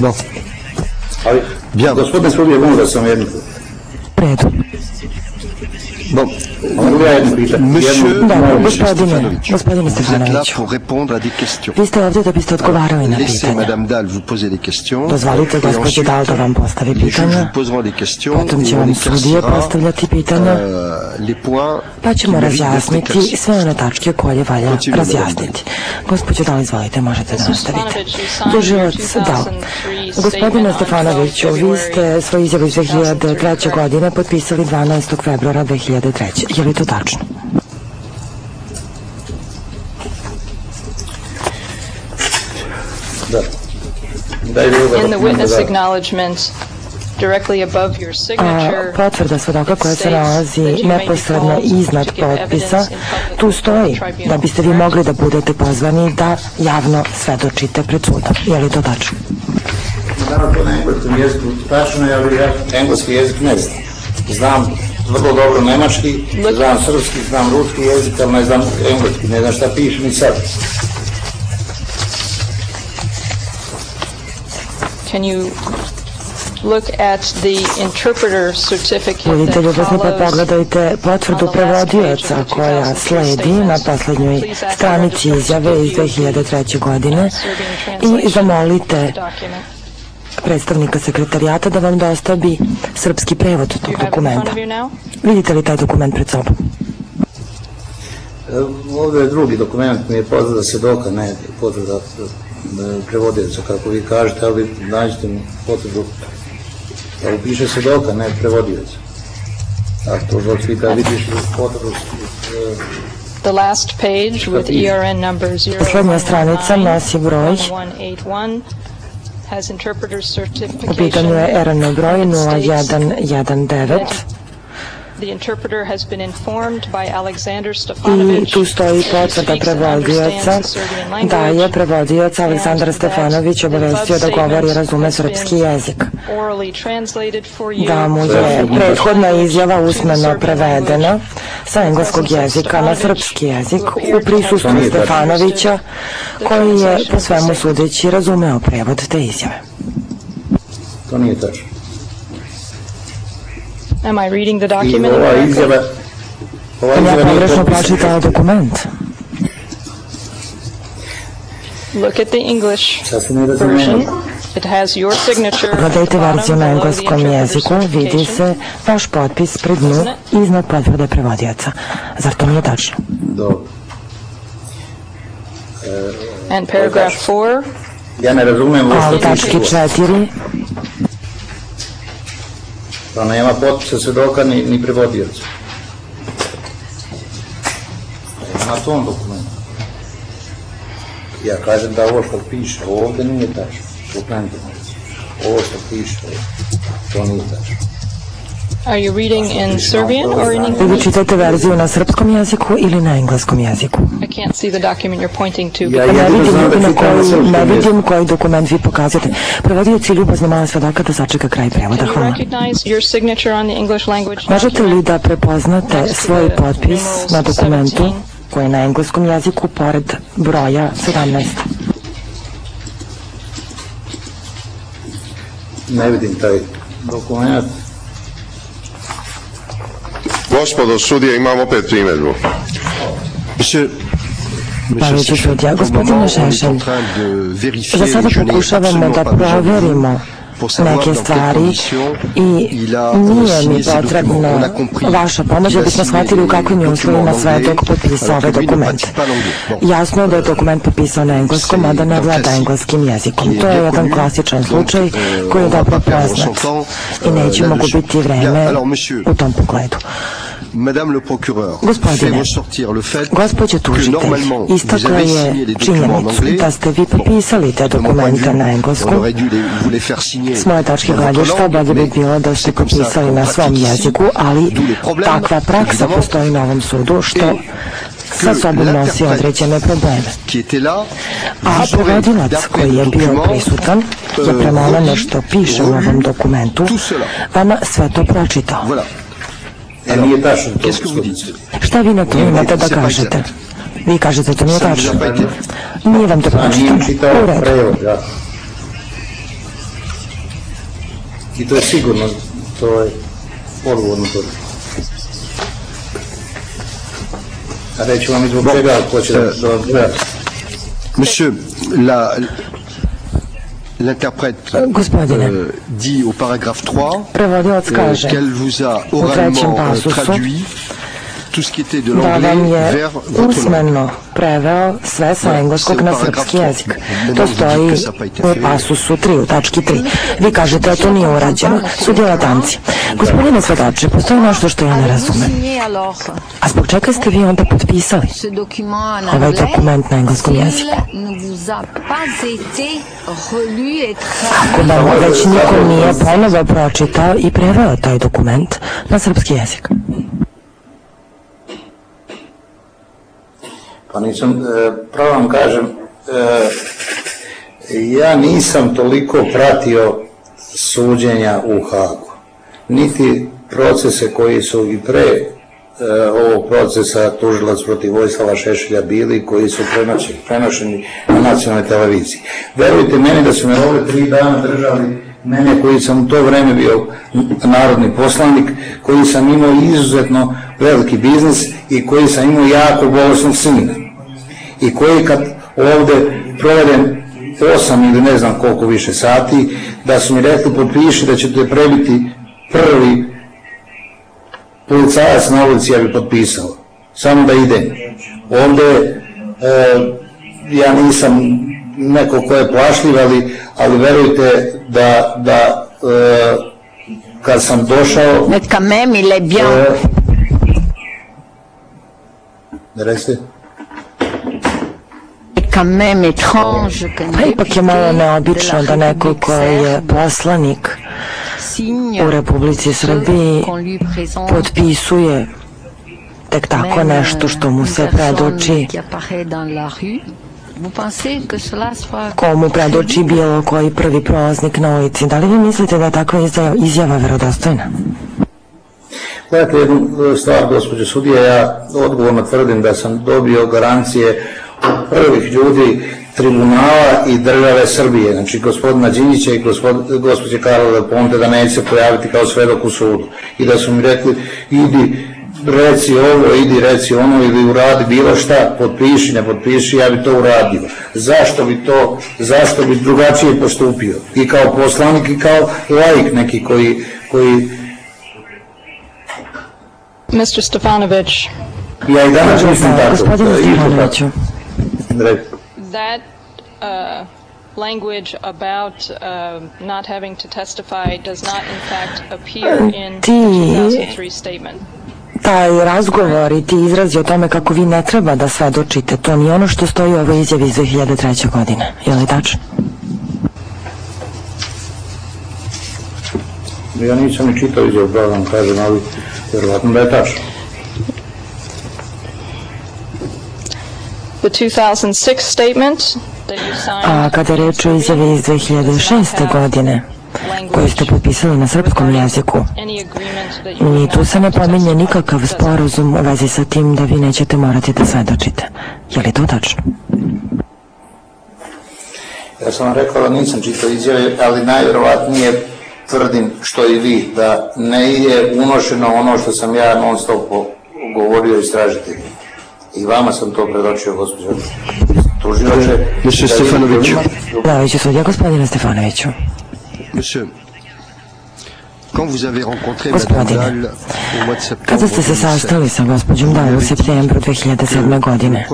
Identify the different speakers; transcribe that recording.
Speaker 1: Bon.
Speaker 2: Ali,
Speaker 1: Bien.
Speaker 2: gospodine Srbije, mogu da sam jednu.
Speaker 3: U redu.
Speaker 1: Bon? Monsieur-
Speaker 3: gospodine, gospodine Stefanoviću,
Speaker 1: pour répondre à des questions.
Speaker 3: vi ste ovdje da biste odgovarali na pitanja. Dozvolite
Speaker 1: ensuite,
Speaker 3: Dal da vam postavi pitanja, potom će vam sudije postavljati pitanja,
Speaker 1: euh,
Speaker 3: pa ćemo razjasniti sve one tačke koje valja razjasniti. Gospođo Dal, izvolite, možete da nastavite. Dužilac Dal.
Speaker 4: 2003
Speaker 3: Gospodine Stefanoviću,
Speaker 4: 12
Speaker 3: vi ste svoju izjavu iz 2003. godine potpisali 12. februara 2003. Je li to tačno?
Speaker 2: Da.
Speaker 4: In the witness
Speaker 2: da-
Speaker 4: acknowledgement, directly above your
Speaker 3: A,
Speaker 4: signature,
Speaker 3: potvrda svedoka koja se nalazi neposredno iznad potpisa, tu stoji da biste vi mogli da budete pozvani da javno svedočite pred sudom. Je li to tačno?
Speaker 2: Naravno, to na engleskom jeziku tačno je, ali ja engleski jezik ne znam. Znam vrlo dobro nemački, znam srpski, znam ruski jezik, ali ne znam engleski, ne znam šta piše ni sad.
Speaker 4: can you look at the interpreter certificate
Speaker 3: Budite
Speaker 4: that
Speaker 3: ljubazni pa
Speaker 4: follows
Speaker 3: pogledajte potvrdu
Speaker 4: on the last page
Speaker 3: prevodioca
Speaker 4: of the
Speaker 3: koja
Speaker 4: 2003
Speaker 3: sledi na poslednjoj stranici izjave
Speaker 4: to
Speaker 3: iz
Speaker 4: review
Speaker 3: 2003. godine i zamolite
Speaker 4: of the document.
Speaker 3: Predstavnika sekretarijata da vam dostavi srpski prevod tog dokumenta. Vidite li taj dokument pred sobom?
Speaker 2: E, Ovdje je drugi dokument, mi je potvrda svedoka, ne potvrda e, prevodioca, kako vi kažete, ali nađite mi potvrdu, ali piše svedoka, ne prevodioca. A to dok vi kad vidiš potvrdu, e,
Speaker 4: The last page with ERN number
Speaker 3: Poslednja stranica nosi broj
Speaker 4: 0181 has interpreter
Speaker 3: U pitanju je RN broj
Speaker 4: and states.
Speaker 3: 0119 i
Speaker 4: Stefanović
Speaker 3: tu stoji
Speaker 4: that he
Speaker 3: potvrda prevodioca
Speaker 4: the Serbian
Speaker 3: da je prevodioc Aleksandar
Speaker 4: and
Speaker 3: Stefanović
Speaker 4: that the
Speaker 3: obavestio da govori i razume
Speaker 4: has
Speaker 3: srpski
Speaker 4: been
Speaker 3: jezik. Da mu je prethodna izjava usmeno prevedena sa engleskog jezika na srpski jezik u prisustvu Stefanovića koji je po svemu sudeći razumeo prevod te izjave.
Speaker 2: to nije tačno.
Speaker 4: Am I reading the document?
Speaker 2: Congresno
Speaker 3: practica document.
Speaker 4: Look at the English version. It has your signature.
Speaker 3: Gledajte verziju na engleskom jeziku, vidi se vaš potpis pri dnu iznad potvrde prevodioca. Zar to nije tačno?
Speaker 2: Dobro.
Speaker 4: And paragraph 4.
Speaker 2: Ja ne razumem.
Speaker 3: A u tački 4
Speaker 2: Pa nema potpisa svedoka ni, ni prevodioca. Nema na tom dokumentu. Ja kažem da ovo što piše ovdje nije tačno. Dokumentu. Ovo što piše to nije tačno.
Speaker 4: Are you reading in Serbian or in
Speaker 3: Vi
Speaker 4: English?
Speaker 3: čitate verziju na srpskom jeziku ili na engleskom jeziku?
Speaker 4: I can't see the document you're pointing to.
Speaker 2: Ja
Speaker 3: ne vidim,
Speaker 2: da
Speaker 3: na
Speaker 2: na
Speaker 3: koji, ne vidim koji dokument vi pokazujete. Prevodioc je ljubazno mala svedoka da sačeka kraj prevoda.
Speaker 4: Can you
Speaker 3: Hvala.
Speaker 4: recognize your signature on the English language
Speaker 3: Možete li da prepoznate svoj potpis na dokumentu koji je na engleskom jeziku pored broja 17?
Speaker 2: Ne vidim taj dokument.
Speaker 5: Gospodo sudije, imam opet primjedbu.
Speaker 3: Pa
Speaker 1: Sechel,
Speaker 3: sudija. Gospodine
Speaker 1: en
Speaker 3: Šešelj, za sada pokušavamo da proverimo neke stvari i nije mi potrebno vaša pomoć da bismo shvatili u kakvim je uslovima
Speaker 1: anglais,
Speaker 3: potpisao ovaj dokument. Jasno je da je dokument potpisao na engleskom, a da ne vlada engleskim jezikom. To je jedan klasičan slučaj koji je dobro poznat i neće mogu biti vreme u tom pogledu.
Speaker 1: Madame le procureur fait ressortir le fait
Speaker 3: Gospođo
Speaker 1: que
Speaker 3: tužitelj,
Speaker 1: normalement vous
Speaker 3: istakla
Speaker 1: avez
Speaker 3: je
Speaker 1: signé les documents en
Speaker 3: činjenicu
Speaker 1: anglais.
Speaker 3: da ste vi
Speaker 1: Bon,
Speaker 3: potpisali te dokumente na engleskom.
Speaker 1: aurait dû les, vous les faire signer
Speaker 3: S moje tačke gledišta bolje bi
Speaker 1: mais
Speaker 3: bilo da ste potpisali na svom jeziku, ali takva praksa postoji na ovom sudu što sa sobom nosi određene probleme. A prevodilac koji je bio prisutan je
Speaker 1: euh,
Speaker 3: prema onome što piše u ovom dokumentu vama sve to pročitao. Šta vi na to imate da
Speaker 1: c'est pas
Speaker 3: kažete?
Speaker 1: exact.
Speaker 3: Vi kažete to nije
Speaker 1: Ça ne vous
Speaker 3: tačno. Nije vam to U redu.
Speaker 2: prevod, ja. I to je sigurno, to je odgovorno to. A reći vam i zbog čega, ko će da, da vam treba.
Speaker 1: Monsieur, la, L'interprète euh, dit au paragraphe 3 euh, qu'elle vous a oralement euh, traduit.
Speaker 3: Da vam je usmeno preveo sve sa
Speaker 1: Da,
Speaker 3: engleskog na srpski jezik. To stoji u pasusu 3, u tački 3. Vi kažete da to nije urađeno. Su djelatanci. Gospodine svedoče, postoji nešto što ja ne razumem. A zbog čega ste vi onda potpisali ovaj dokument na engleskom jeziku? Ako vam već niko nije ponovo pročitao i preveo taj dokument na srpski jezik.
Speaker 2: Pa nisam, e, pravo vam kažem, e, ja nisam toliko pratio suđenja u Hagu, niti procese koji su i pre e, ovog procesa tužilac protiv Vojslava Šešelja bili koji su prenošeni, prenošeni na nacionalnoj televiziji. Verujte meni da su me ove tri dana držali mene koji sam u to vreme bio narodni poslanik, koji sam imao izuzetno veliki biznis i koji sam imao jako bolesnog sina. I koji kad ovde provedem osam ili ne znam koliko više sati, da su mi rekli potpiši da ćete prebiti prvi policajac na ulici, ja bi potpisao. Samo da idem. Ovde e, ja nisam neko ko je plašljiv, ali, ali verujte da, da e, kad sam došao...
Speaker 6: Il est bien.
Speaker 2: E, Recite?
Speaker 3: Pa ipak je malo neobično da neko ko je poslanik u Republici Srbiji potpisuje tek tako nešto što mu se predoči
Speaker 6: qui apparaît dans la rue. Vous pensez que cela soit
Speaker 3: ko mu predoči bilo koji prvi prolaznik na ulici. Da li vi mislite da je takva izjava, izjava verodostojna?
Speaker 2: Gledajte jednu e, stvar, gospođo sudija, ja odgovorno tvrdim da sam dobio garancije prvih ljudi tribunala i države Srbije, znači gospodina Đinjića i gospod, gospođe Karla Del Ponte da neće se pojaviti kao svedok u sudu. I da su mi rekli, idi reci ovo, idi reci ono ili uradi bilo šta, potpiši, ne potpiši, ja bi to uradio. Zašto bi to, zašto bi drugačije postupio? I kao poslanik i kao laik neki koji, koji
Speaker 4: Mr. Stefanovic,
Speaker 2: Ja i danas mislim tako.
Speaker 3: Gospodine
Speaker 2: da,
Speaker 3: Stefanoviću,
Speaker 4: that uh, language about uh, not having to testify does not in fact appear in the
Speaker 3: Ti-
Speaker 4: 2003 statement.
Speaker 3: taj razgovor i ti izrazi o tome kako vi ne treba da svedočite, to nije ono što stoji u ovoj izjavi iz 2003. godine. Je li tačno?
Speaker 2: Ja nisam ni čitao izjavu, da vam kažem, ali vjerovatno da je tačno.
Speaker 4: The 2006 statement that you signed.
Speaker 3: A kada je reč o izjavi iz 2006. godine, koju ste potpisali na srpskom jeziku, ni tu
Speaker 4: not
Speaker 3: se ne pominje nikakav sporazum u vezi sa tim da vi nećete morati da svedočite. Je li to tačno?
Speaker 2: Ja sam vam rekao da nisam čitao izjave, ali najvjerovatnije tvrdim što i vi, da ne je unošeno ono što sam ja non stop govorio istražitelji. I vama sam to predočio, gospođo tužilače.
Speaker 1: Monsieur
Speaker 2: da vi-
Speaker 1: Stefanović.
Speaker 3: Daviću sudja, gospodine Stefanoviću.
Speaker 1: Monsieur, quand vous avez rencontré
Speaker 3: Gospodine, Kada ste se
Speaker 1: 2007,
Speaker 3: sastali sa gospođom Dal u septembru 2007. godine,